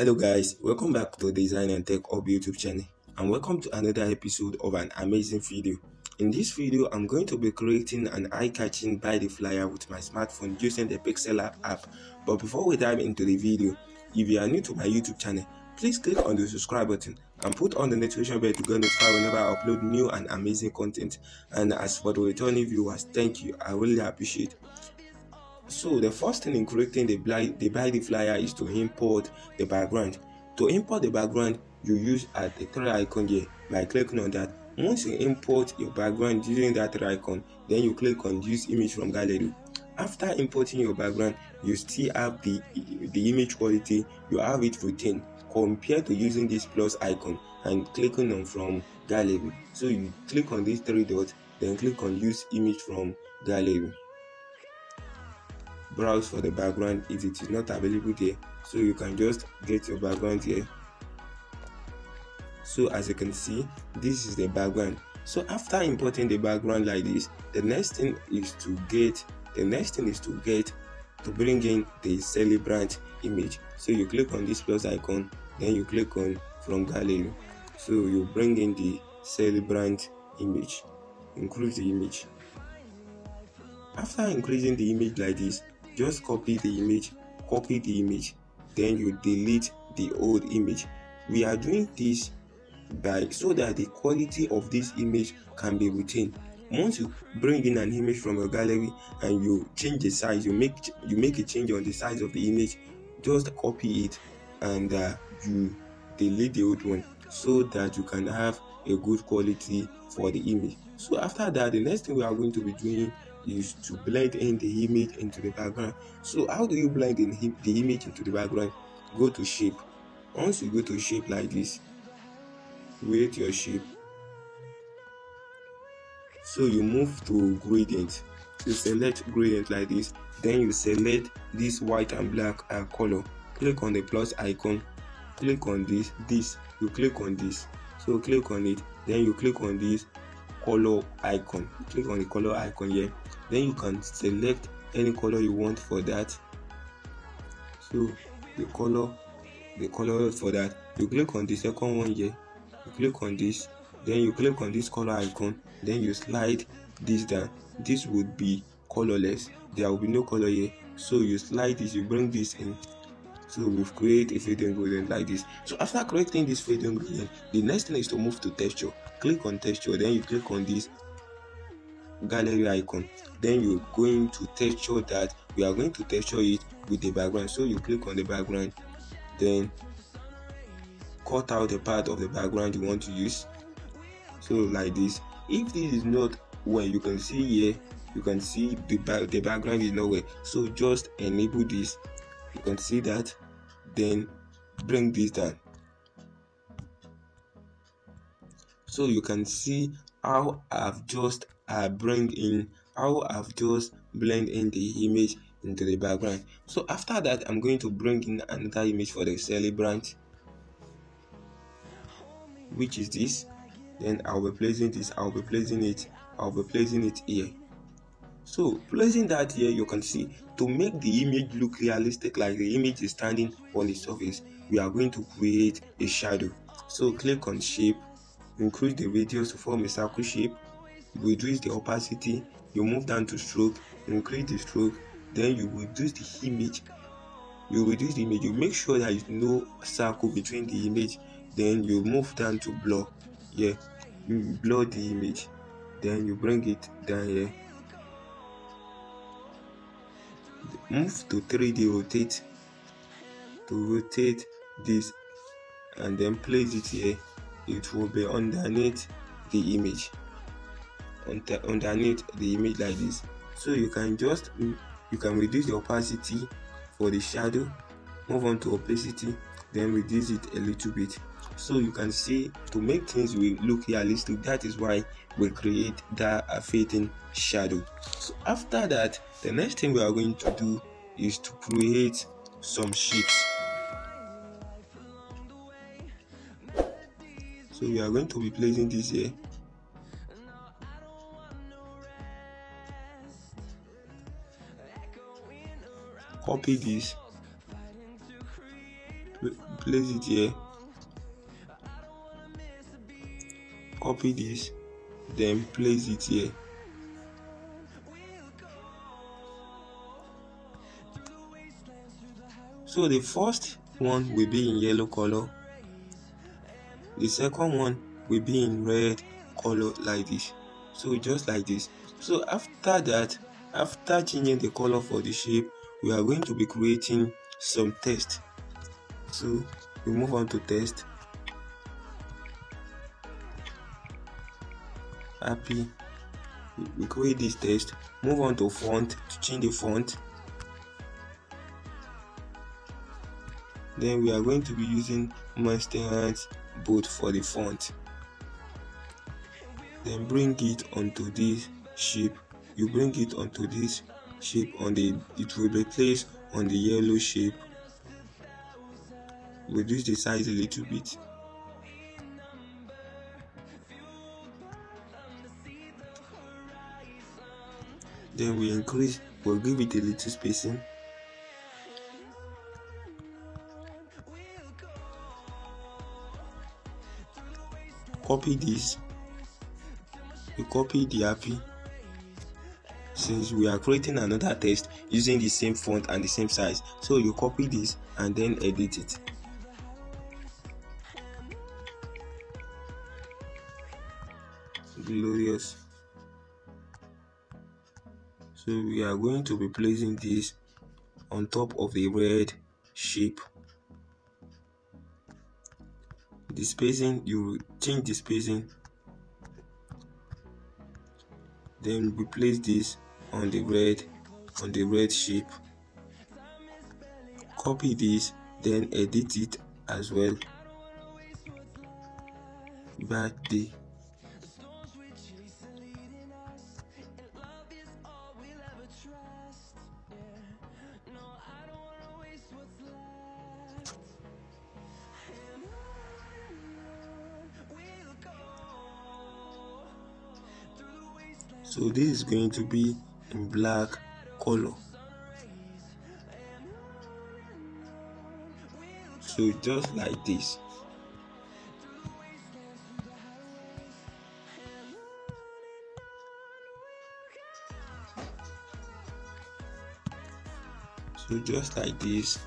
Hello guys, welcome back to Design and Tech Hub YouTube channel and welcome to another episode of an amazing video. In this video, I'm going to be creating an eye-catching buy the flyer with my smartphone using the Pixel app. But before we dive into the video, if you are new to my YouTube channel, please click on the subscribe button and put on the notification bell to get notified whenever I upload new and amazing content. And as for the returning viewers, thank you. I really appreciate so the first thing in creating the, buy the buy the flyer is to import the background. To import the background, you use at the three icon here by clicking on that. Once you import your background using that icon, then you click on use image from gallery. After importing your background, you still have the the image quality, you have it retained compared to using this plus icon and clicking on from gallery. So you click on these three dots, then click on use image from gallery browse for the background if it is not available there. So you can just get your background here. So as you can see this is the background. So after importing the background like this the next thing is to get the next thing is to get to bring in the celebrant image. So you click on this plus icon then you click on from gallery. So you bring in the celebrant image include the image. After increasing the image like this just copy the image copy the image then you delete the old image. We are doing this by so that the quality of this image can be retained. Once you bring in an image from your gallery and you change the size you make you make a change on the size of the image just copy it and uh, you delete the old one so that you can have a good quality for the image. So after that the next thing we are going to be doing is to blend in the image into the background. So how do you blend in the image into the background? Go to shape. Once you go to shape like this create your shape. So you move to gradient. You select gradient like this. Then you select this white and black uh, color. Click on the plus icon. Click on this this. You click on this. So click on it. Then you click on this color icon. Click on the color icon here then you can select any color you want for that. So the color the color for that you click on the second one here. You click on this then you click on this color icon then you slide this down. This would be colorless. There will be no color here. So you slide this you bring this in. So we've created a fading gradient like this. So after creating this fading gradient the next thing is to move to texture. Click on texture then you click on this gallery icon. Then you're going to texture that we are going to texture it with the background. So you click on the background then cut out the part of the background you want to use. So like this. If this is not where you can see here you can see the back the background is nowhere so just enable this. You can see that. Then bring this down. So you can see how I've just uh, bring in how I've just blend in the image into the background? So after that I'm going to bring in another image for the celebrant which is this. Then I'll be placing this I'll be placing it I'll be placing it here. So placing that here you can see to make the image look realistic like the image is standing on the surface we are going to create a shadow. So click on shape increase the radius to form a circle shape reduce the opacity you move down to stroke increase the stroke then you reduce the image you reduce the image you make sure that there is no circle between the image then you move down to blur yeah you blur the image then you bring it down here. Move to 3d rotate to rotate this and then place it here. It will be underneath the image underneath the image like this. So you can just you can reduce the opacity for the shadow move on to opacity then reduce it a little bit. So you can see to make things will look realistic that is why we create that fading shadow. So after that the next thing we are going to do is to create some shapes. So we are going to be placing this here copy this. Place it here. Copy this then place it here. So the first one will be in yellow color. The second one will be in red color like this. So just like this. So after that after changing the color for the shape we are going to be creating some text so we move on to text happy. We create this text move on to font to change the font. Then we are going to be using Montserrat bold for the font. Then bring it onto this shape. You bring it onto this shape on the it will be placed on the yellow shape. Reduce the size a little bit. Then we increase we'll give it a little spacing. Copy this. We copy the happy since we are creating another text using the same font and the same size. So you copy this and then edit it. Glorious. So we are going to be placing this on top of the red shape. The spacing you change the spacing. Then we place this on the red on the red shape copy this then edit it as well. Birthday so this is going to be in black color. So just like this. So just like this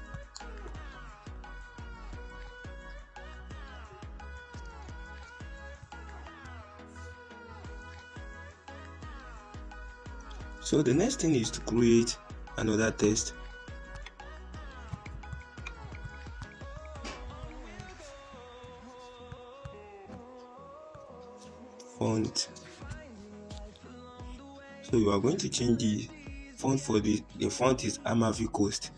so the next thing is to create another test. Font. So you are going to change the font for the the font is Amalfi Coast.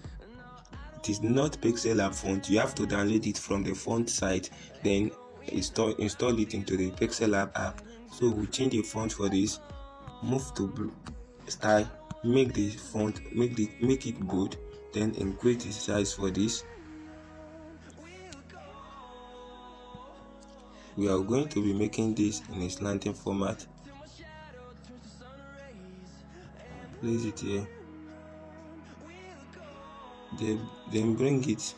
It is not pixel lab font. You have to download it from the font site then install install it into the pixel lab app. So we change the font for this. Move to blue style make the font make the make it bold then increase the size for this. We are going to be making this in a slanting format. Place it here. Then then bring it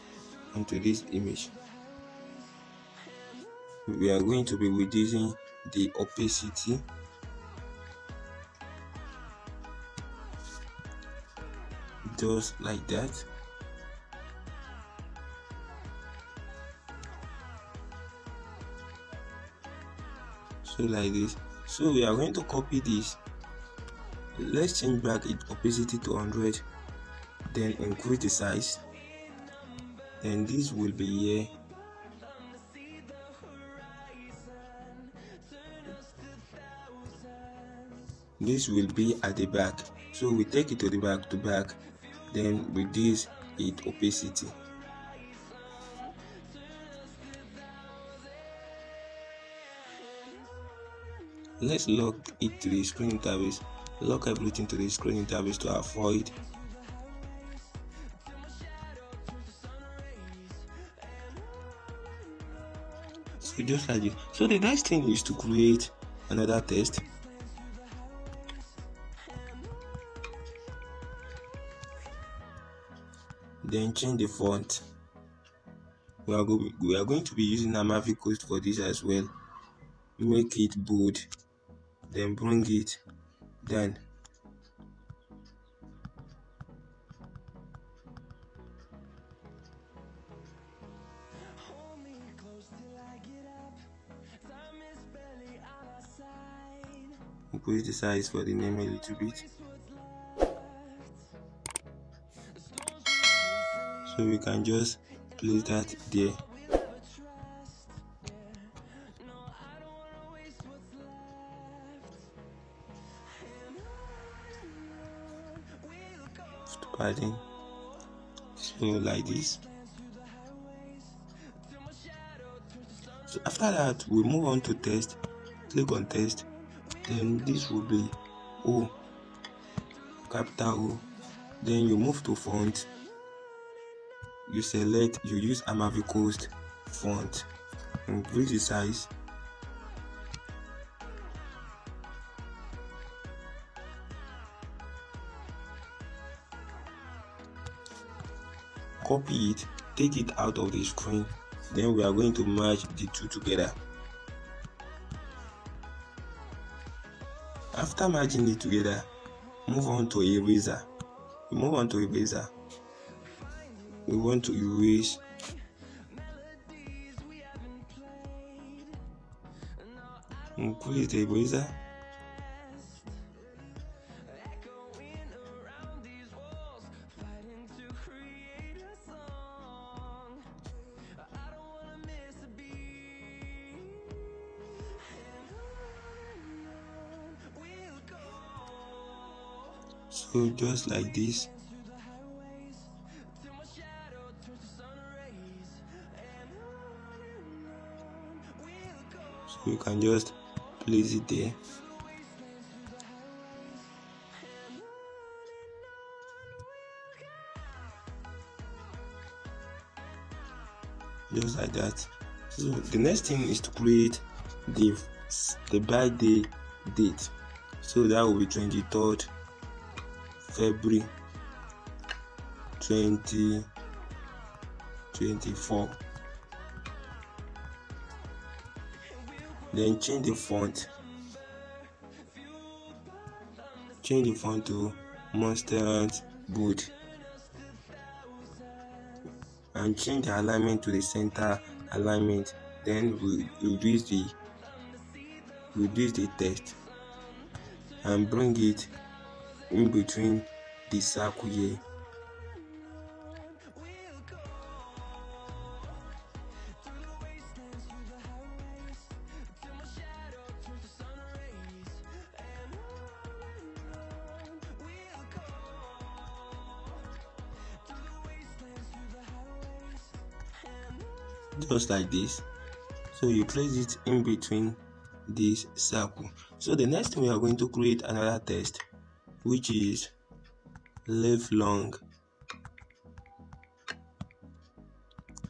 onto this image. We are going to be reducing the opacity just like that. So like this. So we are going to copy this. Let's change back its opacity to 100 then increase the size. Then this will be here. This will be at the back. So we take it to the back to back then reduce its opacity. Let's lock it to the screen interface. Lock everything to the screen interface to avoid so just like this. So the next thing is to create another text then change the font. We are, go- we are going to be using Amalfi Coast for this as well. Make it bold then bring it down increase the size for the name a little bit so we can just place that there. Padding so like this. So after that we move on to test click on test. Then this will be o capital o. Then you move to font you select you use Amalfi Coast font. Increase the size. Copy it take it out of the screen. Then we are going to merge the two together. After merging it together move on to eraser. Move on to eraser we want to erase increase the so just like this you can just place it there. Just like that. So the next thing is to create the the birthday date. So that will be 23rd February 2024 then change the font. Change the font to Montserrat bold. And change the alignment to the center alignment. Then we reduce the reduce the text. And bring it in between the circle here just like this. So you place it in between this circle. So the next thing we are going to create another test which is live long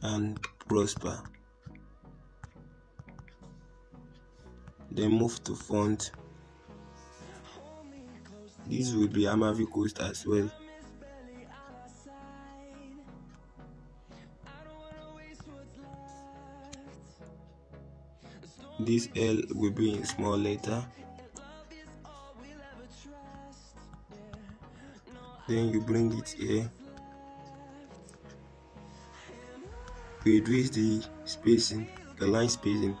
and prosper. Then move to font. This will be Amalfi Coast as well this L will be in small letter. Then you bring it here. Reduce the spacing the line spacing.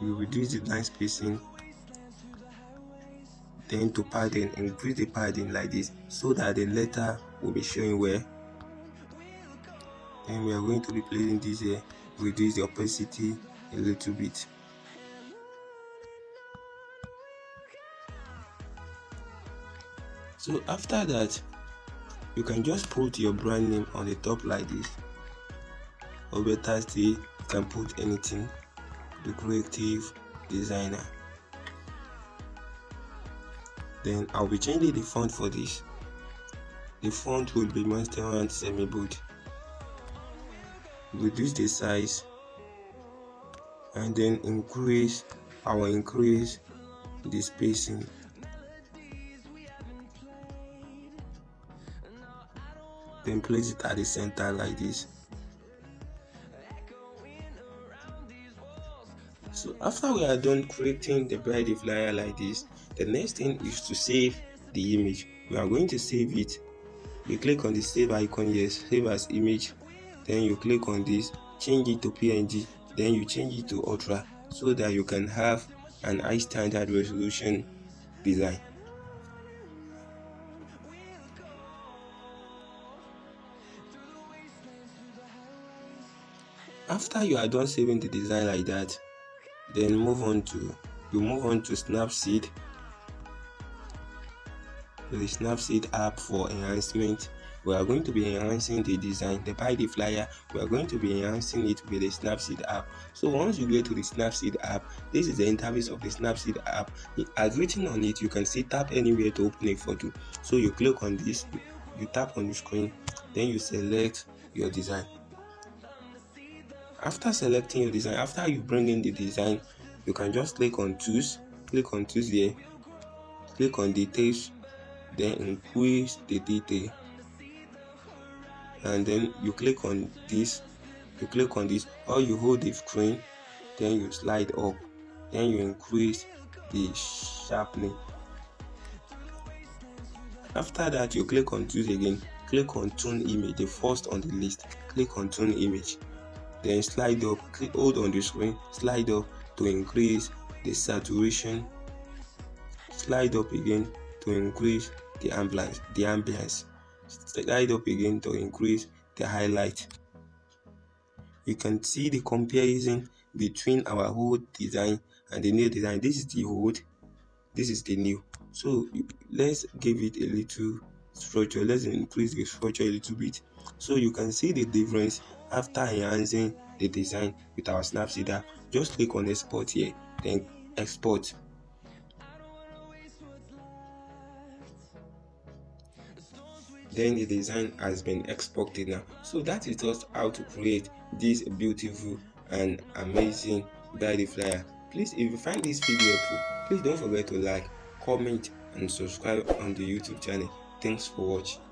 You reduce the line spacing. Then to padding increase the padding like this so that the letter will be showing where. Then we are going to be placing this here. Reduce the opacity a little bit so after that you can just put your brand name on the top like this. Or better still you can put anything the creative designer. Then i'll be changing the font for this. The font will be Montserrat semi bold reduce the size. And then increase will increase the spacing then place it at the center like this. So after we are done creating the bride flyer like this the next thing is to save the image. We are going to save it. You click on the save icon yes save as image. Then you click on this change it to png then you change it to ultra so that you can have an high standard resolution design after you are done saving the design like that then move on to you move on to snapseed. The snapseed app for enhancement. We are going to be enhancing the design. The by the flyer we are going to be enhancing it with the snapseed app. So once you get to the snapseed app this is the interface of the snapseed app. As written on it you can see tap anywhere to open a photo so you click on this you tap on the screen then you select your design after selecting your design after you bring in the design you can just click on tools click on tools here click on details then increase the detail. And then you click on this you click on this or you hold the screen then you slide up then you increase the sharpening. After that you click on tools again click on tone image the first on the list click on tone image then slide up click hold on the screen slide up to increase the saturation. Slide up again to increase the ambience the ambience slide up again to increase the highlight. You can see the comparison between our old design and the new design. This is the old this is the new. So let's give it a little structure. Let's increase the structure a little bit. So you can see the difference after enhancing the design with our snapseed app just click on export here then export. Then the design has been exported now. So that is just how to create this beautiful and amazing bride flyer please if you find this video helpful please don't forget to like comment and subscribe on the youtube channel. Thanks for watching